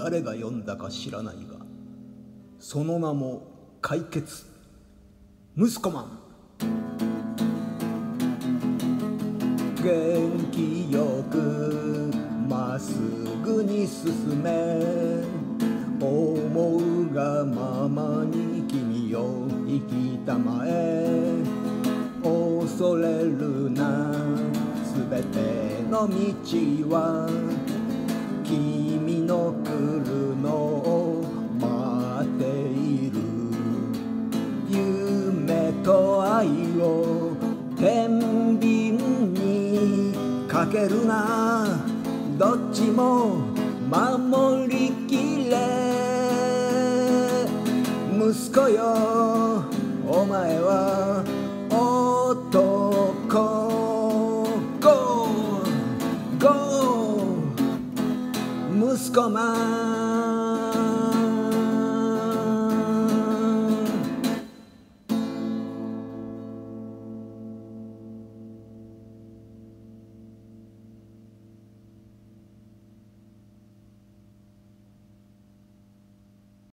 誰が呼んだか知らないがその名も解決。息子マン。元気よくまっすぐに進め。思うがままに君を生きたまえ。恐れるなすべての道は天秤にかけるな。どっちも守りきれ。息子よお前は男。ゴー。ゴー。息子マ